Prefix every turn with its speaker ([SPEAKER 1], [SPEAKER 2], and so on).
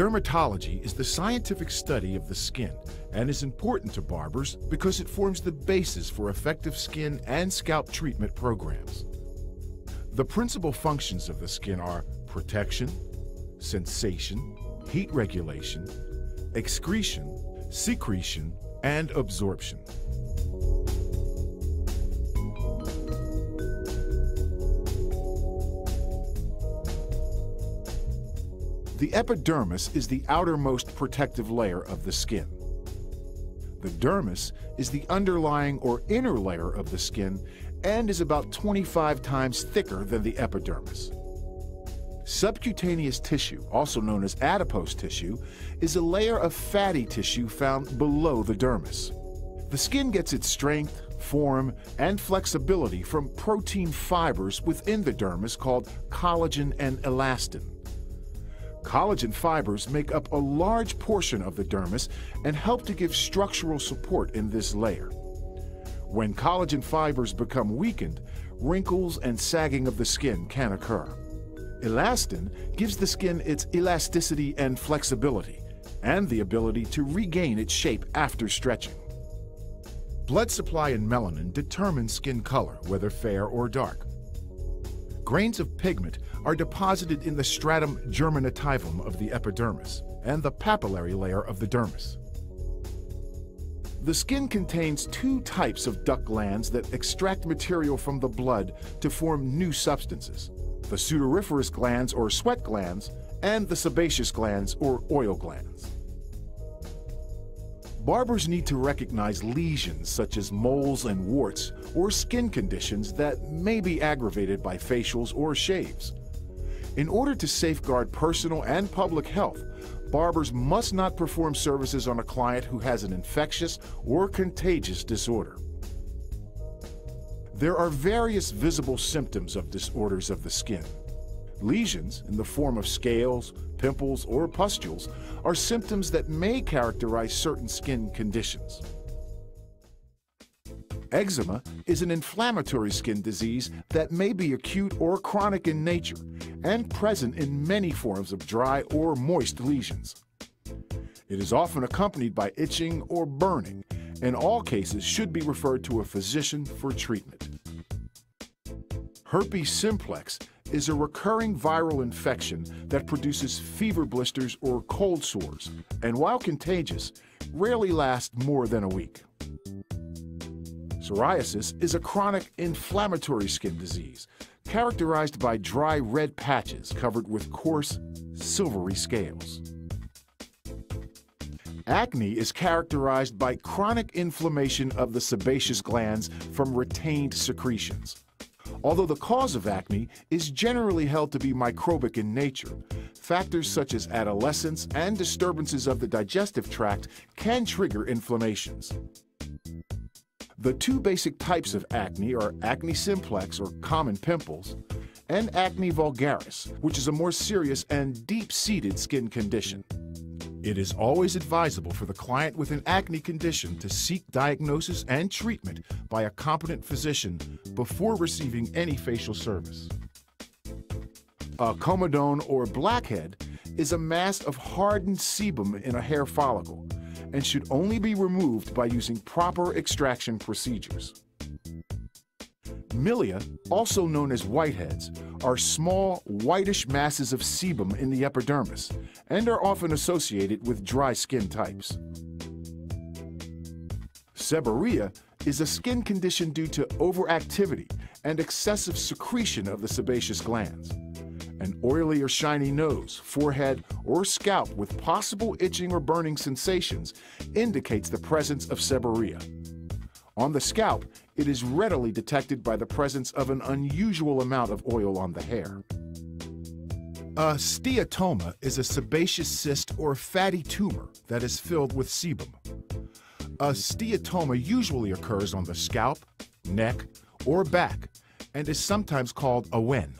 [SPEAKER 1] Dermatology is the scientific study of the skin and is important to barbers because it forms the basis for effective skin and scalp treatment programs. The principal functions of the skin are protection, sensation, heat regulation, excretion, secretion, and absorption. The epidermis is the outermost protective layer of the skin. The dermis is the underlying or inner layer of the skin and is about 25 times thicker than the epidermis. Subcutaneous tissue, also known as adipose tissue, is a layer of fatty tissue found below the dermis. The skin gets its strength, form, and flexibility from protein fibers within the dermis called collagen and elastin. Collagen fibers make up a large portion of the dermis and help to give structural support in this layer. When collagen fibers become weakened, wrinkles and sagging of the skin can occur. Elastin gives the skin its elasticity and flexibility, and the ability to regain its shape after stretching. Blood supply and melanin determine skin color, whether fair or dark. Grains of pigment are deposited in the stratum germinativum of the epidermis and the papillary layer of the dermis. The skin contains two types of duct glands that extract material from the blood to form new substances the sudoriferous glands or sweat glands, and the sebaceous glands or oil glands. Barbers need to recognize lesions such as moles and warts or skin conditions that may be aggravated by facials or shaves. In order to safeguard personal and public health, barbers must not perform services on a client who has an infectious or contagious disorder. There are various visible symptoms of disorders of the skin. Lesions, in the form of scales, pimples, or pustules, are symptoms that may characterize certain skin conditions. Eczema is an inflammatory skin disease that may be acute or chronic in nature and present in many forms of dry or moist lesions. It is often accompanied by itching or burning and all cases should be referred to a physician for treatment. Herpes simplex is a recurring viral infection that produces fever blisters or cold sores, and while contagious, rarely lasts more than a week. Psoriasis is a chronic inflammatory skin disease characterized by dry red patches covered with coarse, silvery scales. Acne is characterized by chronic inflammation of the sebaceous glands from retained secretions. Although the cause of acne is generally held to be microbic in nature, factors such as adolescence and disturbances of the digestive tract can trigger inflammations. The two basic types of acne are acne simplex or common pimples and acne vulgaris, which is a more serious and deep-seated skin condition. It is always advisable for the client with an acne condition to seek diagnosis and treatment by a competent physician before receiving any facial service. A comedone or blackhead is a mass of hardened sebum in a hair follicle and should only be removed by using proper extraction procedures. Milia, also known as whiteheads, are small, whitish masses of sebum in the epidermis and are often associated with dry skin types. Seborrhea is a skin condition due to overactivity and excessive secretion of the sebaceous glands. An oily or shiny nose, forehead, or scalp with possible itching or burning sensations indicates the presence of seborrhea. On the scalp, it is readily detected by the presence of an unusual amount of oil on the hair. A steatoma is a sebaceous cyst or fatty tumor that is filled with sebum. A steatoma usually occurs on the scalp, neck, or back and is sometimes called a wen.